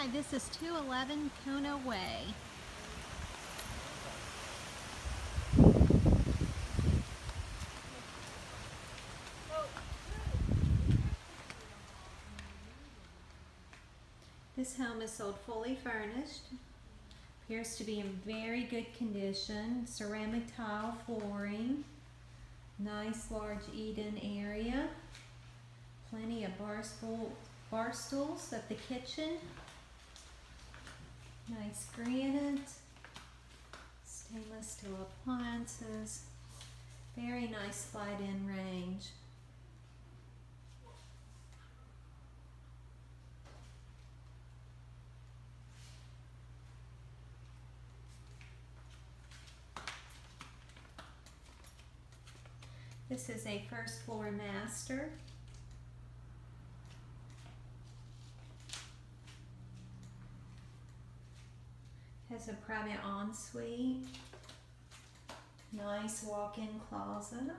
Hi, this is 211 Kono Way. This home is sold fully furnished. Appears to be in very good condition. Ceramic tile flooring. Nice large eat-in area. Plenty of bar, stool, bar stools at the kitchen. Nice granite. Stainless steel appliances. Very nice slide-in range. This is a first floor master. Has a private ensuite. Nice walk-in closet.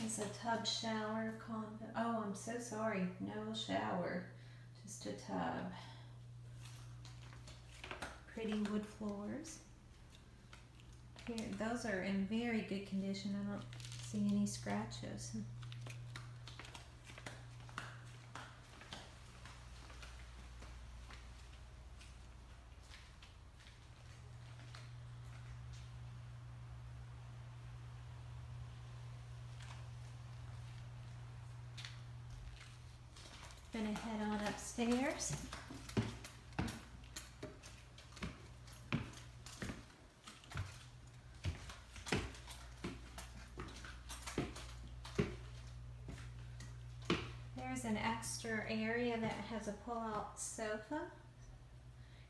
Has a tub shower. Oh, I'm so sorry. No shower. Just a tub. Pretty wood floors. Here, those are in very good condition. I don't see any scratches. Gonna head on upstairs. There's an extra area that has a pull-out sofa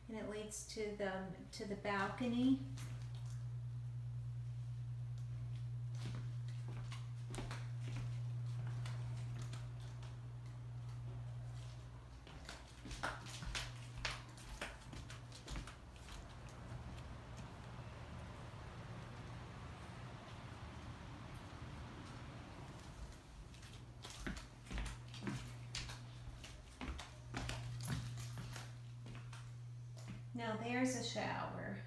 and it leads to the to the balcony. Now there's a shower.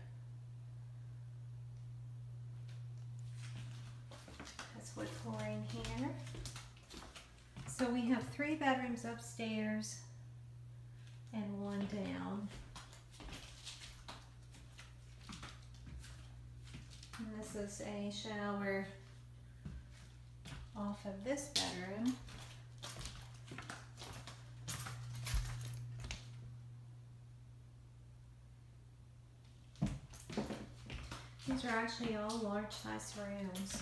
That's wood flooring here. So we have three bedrooms upstairs and one down. And this is a shower off of this bedroom. These are actually all large size rooms.